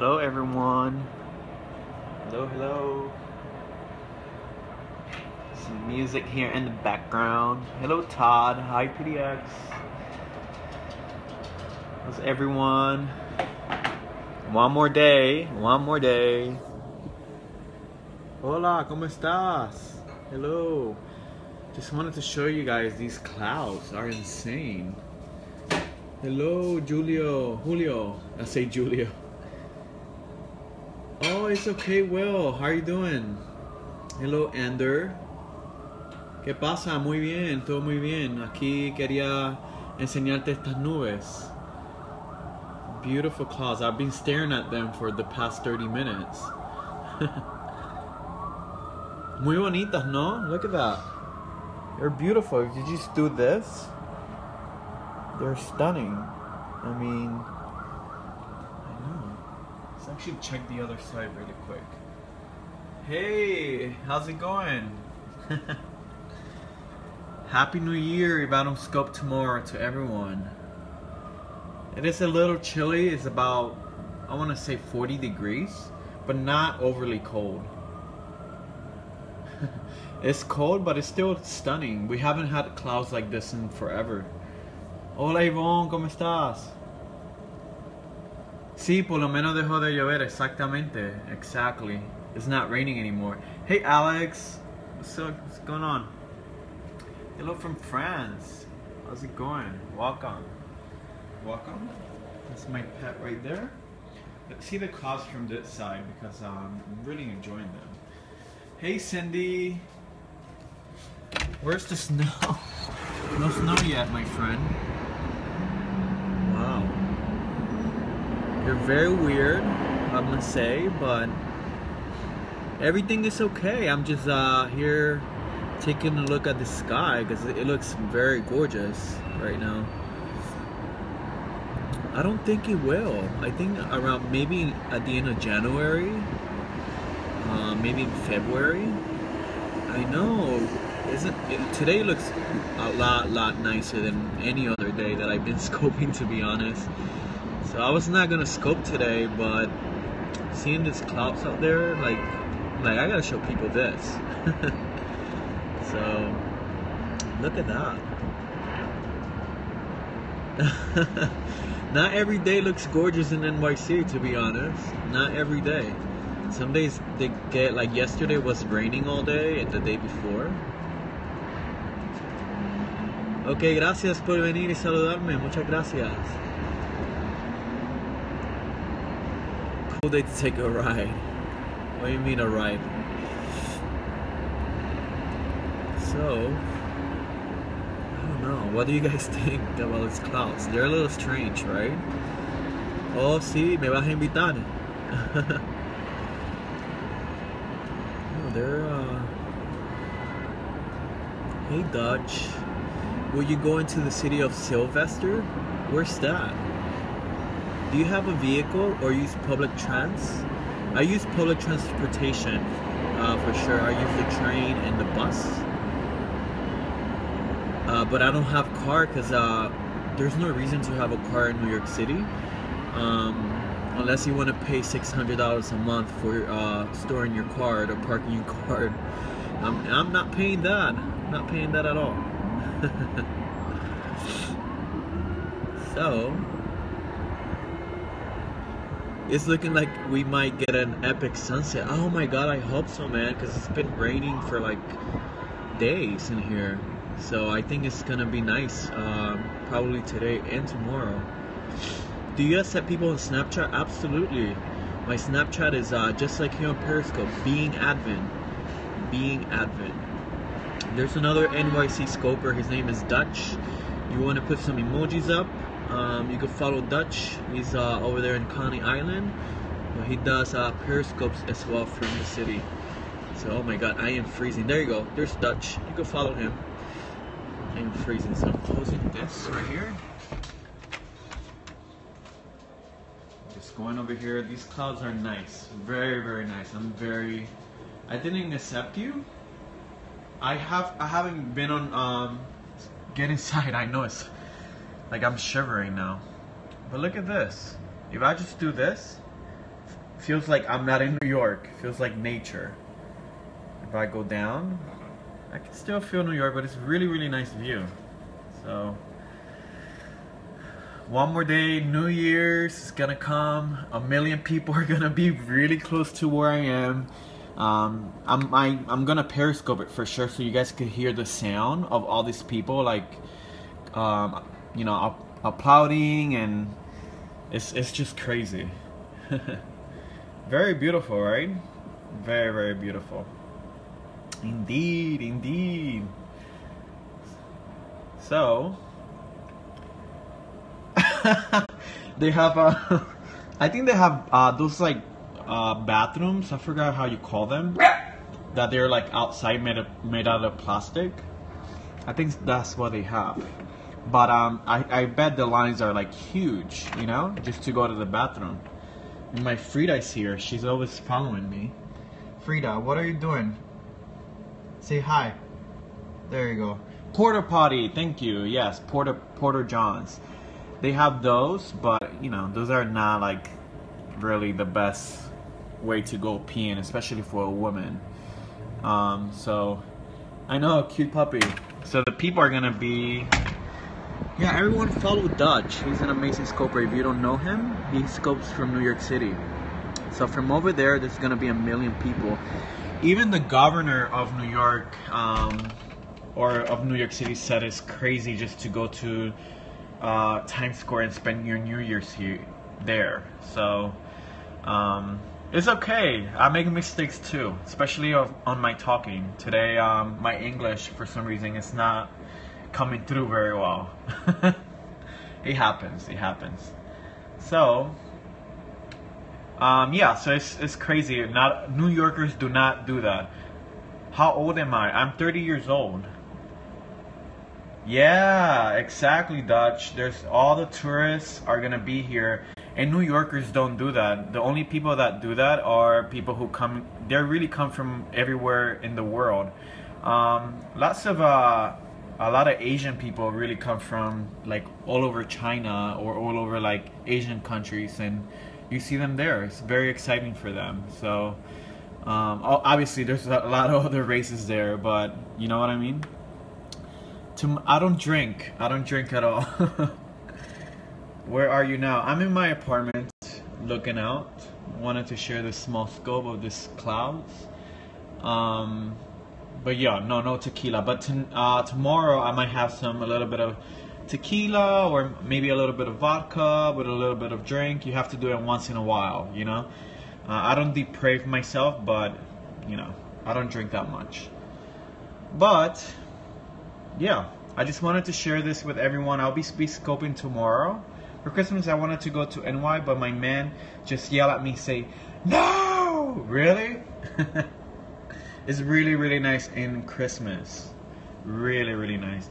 Hello, everyone. Hello, hello. Some music here in the background. Hello, Todd. Hi, PDX. How's everyone? One more day. One more day. Hola, ¿cómo estás? Hello. Just wanted to show you guys these clouds are insane. Hello, Julio. Julio. I say Julio. It's okay, Will. How are you doing? Hello, Ender. ¿Qué pasa? Muy bien, todo muy bien. Aquí quería enseñarte estas nubes. Beautiful clouds. I've been staring at them for the past 30 minutes. muy bonitas, no? Look at that. They're beautiful. If you just do this, they're stunning. I mean. Let's actually check the other side really quick. Hey, how's it going? Happy New Year, if I don't scope tomorrow to everyone. It is a little chilly. It's about, I want to say 40 degrees, but not overly cold. it's cold, but it's still stunning. We haven't had clouds like this in forever. Hola Ivonne, ¿cómo estás? Sí, por lo menos dejó de llover, exactamente. Exactly. It's not raining anymore. Hey Alex, what's, up? what's going on? Hello from France. How's it going? Welcome. Welcome. That's my pet right there. Let's see the clouds from this side because um, I'm really enjoying them. Hey Cindy. Where's the snow? no snow yet, my friend. You're very weird, I must say, but everything is okay. I'm just uh, here taking a look at the sky because it looks very gorgeous right now. I don't think it will. I think around maybe at the end of January, uh, maybe in February. I know. Isn't it, today looks a lot, lot nicer than any other day that I've been scoping, to be honest. So I was not gonna scope today, but seeing these clouds out there, like, like I gotta show people this. so look at that. Not every day looks gorgeous in NYC, to be honest. Not every day. Some days they get like yesterday was raining all day and the day before. Ok, gracias por venir y saludarme. Muchas gracias. Cool day to take a ride. What do you mean a ride? So, I don't know. What do you guys think about these clouds? They're a little strange, right? Oh, sí, me vas a invitar. they're, uh... Hey, Dutch. Will you go into the city of Sylvester? Where's that? Do you have a vehicle or use public trans? I use public transportation uh, for sure. I use the train and the bus. Uh, but I don't have car because uh, there's no reason to have a car in New York City. Um, unless you want to pay $600 a month for uh, storing your card or parking your card. I'm, I'm not paying that. I'm not paying that at all. so, it's looking like we might get an epic sunset. Oh my god, I hope so, man, because it's been raining for like days in here. So I think it's gonna be nice, um, probably today and tomorrow. Do you accept people on Snapchat? Absolutely. My Snapchat is uh, just like here on Periscope, being Advent. Being Advent. There's another NYC scoper. His name is Dutch. You want to put some emojis up? Um, you can follow Dutch. He's uh, over there in Coney Island. But he does uh, periscopes as well from the city. So, oh my god, I am freezing. There you go. There's Dutch. You can follow him. I am freezing. So I'm closing this right here. Just going over here. These clouds are nice. Very, very nice. I'm very... I didn't accept you. I have I haven't been on um get inside. I know it's like I'm shivering now. But look at this. If I just do this, feels like I'm not in New York. feels like nature. If I go down, I can still feel New York, but it's really, really nice view. So, one more day, New Year's is gonna come. A million people are gonna be really close to where I am. Um, I'm I, i am gonna periscope it for sure, so you guys can hear the sound of all these people, like, um, you know, applauding, and it's it's just crazy. very beautiful, right? Very very beautiful. Indeed, indeed. So, they have uh, I think they have uh, those like uh, bathrooms. I forgot how you call them. That they're like outside made of, made out of plastic. I think that's what they have. But um, I, I bet the lines are like huge, you know, just to go to the bathroom. And my Frida's here. She's always following me. Frida, what are you doing? Say hi. There you go. Porter potty, thank you. Yes, Porter Porter Johns. They have those, but you know, those are not like really the best way to go peeing, especially for a woman. Um, so I know, cute puppy. So the people are gonna be yeah, everyone follow Dutch. He's an amazing scoper. If you don't know him, he scopes from New York City. So from over there, there's gonna be a million people. Even the governor of New York, um, or of New York City, said it's crazy just to go to uh, Times Square and spend your New Year's here there. So um, it's okay. I make mistakes too, especially on my talking. Today, um, my English for some reason is not coming through very well. it happens. It happens. So, um, yeah. So it's it's crazy. Not New Yorkers do not do that. How old am I? I'm 30 years old. Yeah, exactly, Dutch. There's all the tourists are gonna be here, and New Yorkers don't do that. The only people that do that are people who come. They really come from everywhere in the world. Um, lots of uh, a lot of Asian people really come from like all over China or all over like Asian countries, and you see them there. It's very exciting for them. So um, obviously, there's a lot of other races there, but you know what I mean. To, I don't drink. I don't drink at all. Where are you now? I'm in my apartment, looking out. Wanted to share the small scope of this clouds. Um, but yeah, no, no tequila. But to, uh, tomorrow I might have some a little bit of tequila or maybe a little bit of vodka with a little bit of drink. You have to do it once in a while, you know. Uh, I don't deprave myself, but you know, I don't drink that much. But yeah, I just wanted to share this with everyone. I'll be, be scoping tomorrow. For Christmas, I wanted to go to NY, but my man just yelled at me, say, "No, really." It's really, really nice in Christmas. Really, really nice.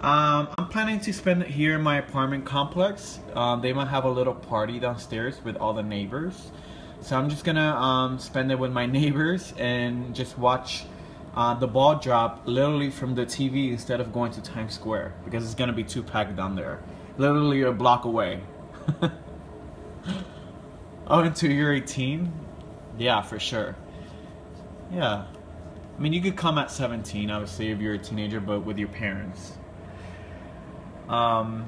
Um, I'm planning to spend it here in my apartment complex. Um, they might have a little party downstairs with all the neighbors. So I'm just gonna um, spend it with my neighbors and just watch uh, the ball drop literally from the TV instead of going to Times Square because it's gonna be too packed down there. Literally a block away. oh, until you're 18? Yeah, for sure. Yeah. I mean, you could come at 17, obviously, if you're a teenager, but with your parents. Um,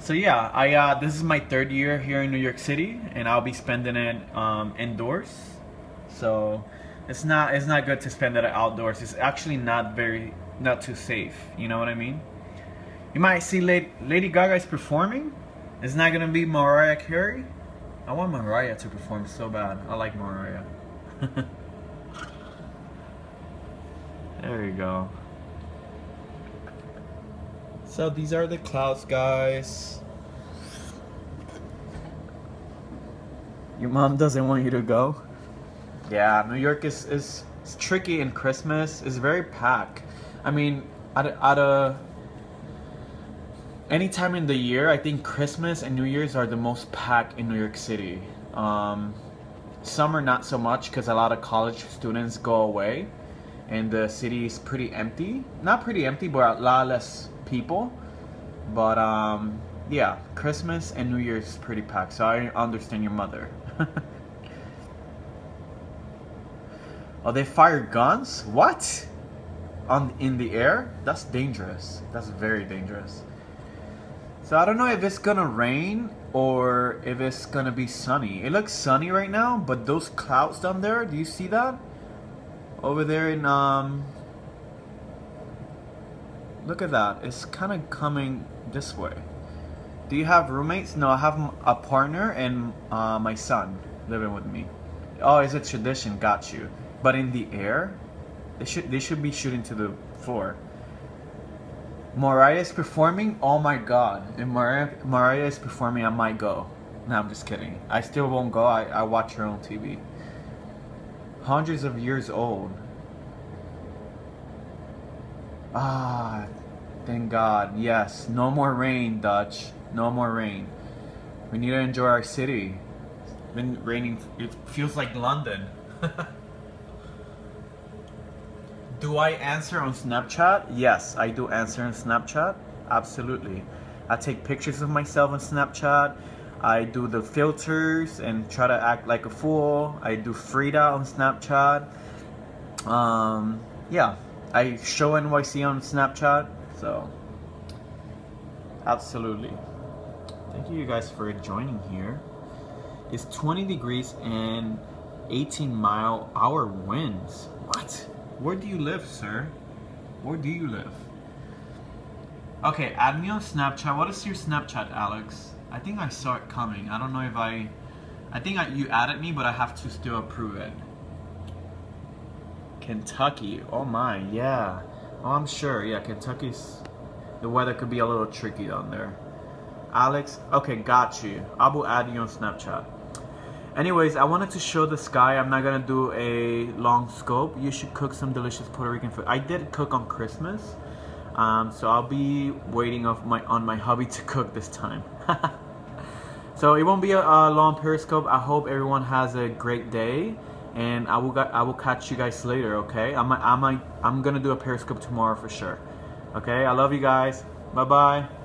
so yeah, I uh, this is my third year here in New York City, and I'll be spending it um, indoors. So it's not it's not good to spend it outdoors. It's actually not very not too safe. You know what I mean? You might see Lady, Lady Gaga is performing. It's not gonna be Mariah Carey. I want Mariah to perform so bad. I like Mariah. There you go. So these are the clouds, guys. Your mom doesn't want you to go? Yeah, New York is, is, tricky in Christmas. It's very packed. I mean, at, at a any time in the year, I think Christmas and New Year's are the most packed in New York City. Um, summer not so much because a lot of college students go away and the city is pretty empty. Not pretty empty, but a lot less people. But um, yeah, Christmas and New Year's is pretty packed. So I understand your mother. Oh, they fire guns? What? On in the air? That's dangerous. That's very dangerous. So I don't know if it's gonna rain or if it's gonna be sunny. It looks sunny right now, but those clouds down there, do you see that? Over there in um Look at that. It's kind of coming this way. Do you have roommates? No, I have a partner and uh, my son living with me. Oh, is it tradition. Got you. But in the air, they should they should be shooting to the floor. Mariah is performing. Oh my God! If Mariah Mariah is performing, I might go. No, I'm just kidding. I still won't go. I, I watch her on TV. Hundreds of years old. Ah, thank God. Yes, no more rain, Dutch. No more rain. We need to enjoy our city. It's been raining. It feels like London. do I answer on Snapchat? Yes, I do answer on Snapchat. Absolutely. I take pictures of myself on Snapchat. I do the filters and try to act like a fool. I do Frida on Snapchat. Um, yeah, I show NYC on Snapchat. So, absolutely. Thank you guys for joining here. It's 20 degrees and 18 mile hour winds. What? Where do you live, sir? Where do you live? Okay, add me on Snapchat. What is your Snapchat, Alex? I think I saw it coming. I don't know if I... I think I, you added me, but I have to still approve it. Kentucky. Oh my, yeah. Oh, I'm sure. Yeah, Kentucky's... The weather could be a little tricky down there. Alex, okay, got you. I will add you on Snapchat. Anyways, I wanted to show the sky. I'm not gonna do a long scope. You should cook some delicious Puerto Rican food. I did cook on Christmas, um, so I'll be waiting my on my hubby to cook this time. so it won't be a, a, long Periscope. I hope everyone has a great day, and I will I will catch you guys later. Okay, I I I'm gonna do a Periscope tomorrow for sure. Okay, I love you guys. Bye bye.